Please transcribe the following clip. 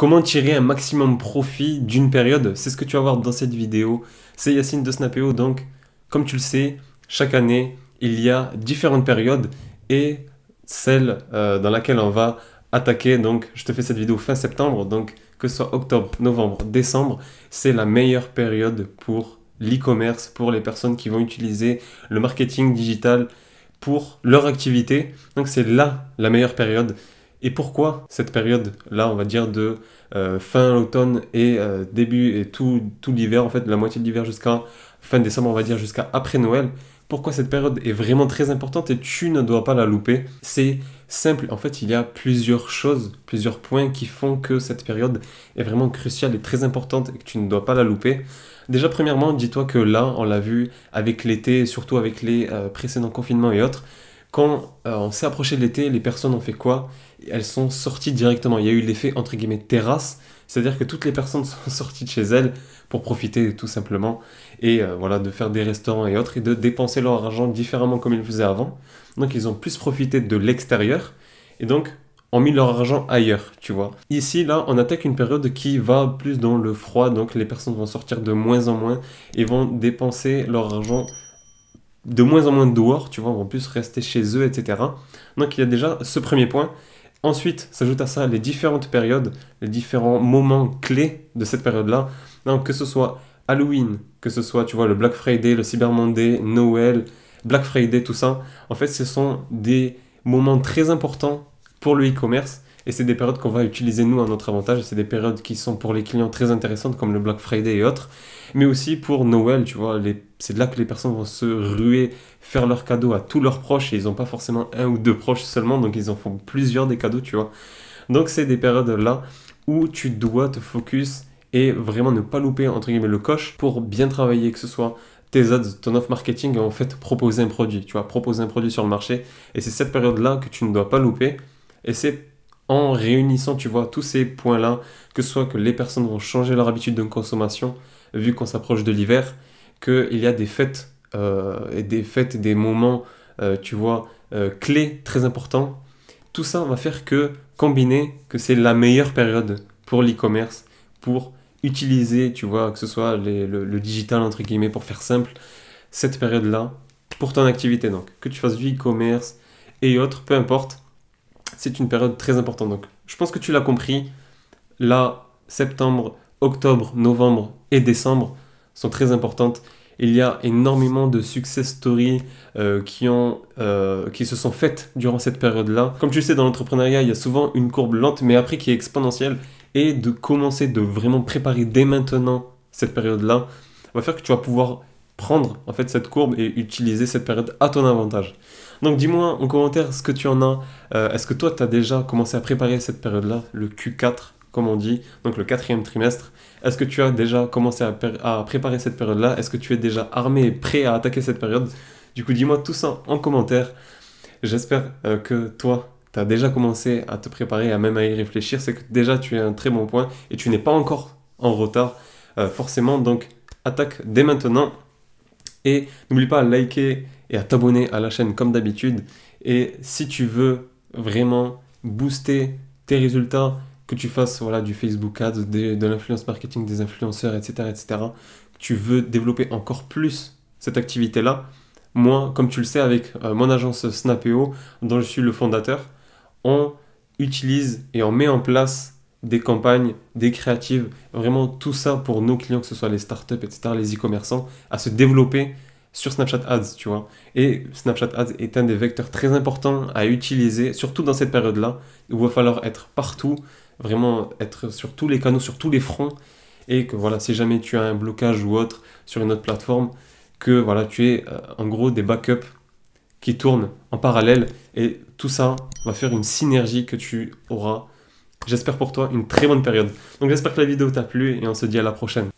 Comment tirer un maximum profit d'une période? C'est ce que tu vas voir dans cette vidéo. C'est Yacine de Snapeo, donc comme tu le sais, chaque année, il y a différentes périodes et celle euh, dans laquelle on va attaquer, donc je te fais cette vidéo fin septembre, donc que ce soit octobre, novembre, décembre, c'est la meilleure période pour l'e-commerce, pour les personnes qui vont utiliser le marketing digital pour leur activité. Donc c'est là la meilleure période. Et pourquoi cette période-là, on va dire de euh, fin automne et euh, début et tout, l'hiver, en fait, la moitié de l'hiver jusqu'à fin décembre, on va dire jusqu'à après Noël. Pourquoi cette période est vraiment très importante et tu ne dois pas la louper? C'est simple, en fait, il y a plusieurs choses, plusieurs points qui font que cette période est vraiment cruciale et très importante et que tu ne dois pas la louper. Déjà, premièrement, dis-toi que là, on l'a vu avec l'été, surtout avec les euh, précédents confinements et autres, quand euh, on s'est approché de l'été, les personnes ont fait quoi? Elles sont sorties directement. Il y a eu l'effet entre guillemets terrasse, c'est-à-dire que toutes les personnes sont sorties de chez elles pour profiter tout simplement et euh, voilà de faire des restaurants et autres et de dépenser leur argent différemment comme ils le faisaient avant. Donc ils ont plus profité de l'extérieur et donc ont mis leur argent ailleurs, tu vois. Ici, là, on attaque une période qui va plus dans le froid, donc les personnes vont sortir de moins en moins et vont dépenser leur argent de moins en moins dehors, tu vois, vont plus rester chez eux, etc. Donc il y a déjà ce premier point. Ensuite, s'ajoute à ça les différentes périodes, les différents moments clés de cette période-là. Donc que ce soit Halloween, que ce soit, tu vois, le Black Friday, le Cyber Monday, Noël, Black Friday, tout ça. En fait, ce sont des moments très importants pour le e-commerce. Et c'est des périodes qu'on va utiliser nous à notre avantage. C'est des périodes qui sont pour les clients très intéressantes comme le Black Friday et autres. Mais aussi pour Noël, tu vois. C'est là que les personnes vont se ruer, faire leurs cadeaux à tous leurs proches. Et ils n'ont pas forcément un ou deux proches seulement. Donc ils en font plusieurs des cadeaux, tu vois. Donc c'est des périodes là où tu dois te focus et vraiment ne pas louper entre guillemets le coche pour bien travailler, que ce soit tes ads, ton off marketing et en fait proposer un produit, tu vois, proposer un produit sur le marché. Et c'est cette période-là que tu ne dois pas louper. Et c'est en réunissant, tu vois, tous ces points-là, que ce soit que les personnes vont changer leur habitude de consommation, vu qu'on s'approche de l'hiver, qu'il y a des fêtes, euh, et des fêtes, des moments, euh, tu vois, euh, clés très importants. Tout ça va faire que, combiner, que c'est la meilleure période pour l'e-commerce, pour utiliser, tu vois, que ce soit le, le, digital, entre guillemets, pour faire simple, cette période-là, pour ton activité. Donc, que tu fasses du e-commerce et autres, peu importe, c'est une période très importante. Donc, je pense que tu l'as compris. Là, septembre, octobre, novembre et décembre sont très importantes. Il y a énormément de success stories euh, qui, ont, euh, qui se sont faites durant cette période-là. Comme tu le sais, dans l'entrepreneuriat, il y a souvent une courbe lente, mais après qui est exponentielle. Et de commencer de vraiment préparer dès maintenant cette période-là va faire que tu vas pouvoir prendre en fait cette courbe et utiliser cette période à ton avantage. Donc dis-moi en commentaire ce que tu en as. Euh, est-ce que toi, tu as déjà commencé à préparer cette période-là, le Q4, comme on dit, donc le quatrième trimestre? Est-ce que tu as déjà commencé à, préparer cette période-là? Est-ce que tu es déjà armé et prêt à attaquer cette période? Du coup, dis-moi tout ça en commentaire. J'espère euh, que toi, tu as déjà commencé à te préparer, à même à y réfléchir. C'est que déjà, tu es un très bon point et tu n'es pas encore en retard, euh, forcément. Donc, attaque dès maintenant. Et n'oublie pas à liker et à t'abonner à la chaîne comme d'habitude. Et si tu veux vraiment booster tes résultats, que tu fasses voilà, du Facebook Ads, de, l'influence marketing des influenceurs, etc., etc., tu veux développer encore plus cette activité-là, moi, comme tu le sais, avec euh, mon agence Snapeo, dont je suis le fondateur, on utilise et on met en place des campagnes, des créatives, vraiment tout ça pour nos clients, que ce soit les startups, etc., les e-commerçants, à se développer sur Snapchat Ads, tu vois. Et Snapchat Ads est un des vecteurs très importants à utiliser, surtout dans cette période-là, où il va falloir être partout, vraiment être sur tous les canaux, sur tous les fronts, et que voilà, si jamais tu as un blocage ou autre sur une autre plateforme, que voilà, tu aies euh, en gros des backups qui tournent en parallèle, et tout ça va faire une synergie que tu auras, j'espère pour toi, une très bonne période. Donc j'espère que la vidéo t'a plu, et on se dit à la prochaine.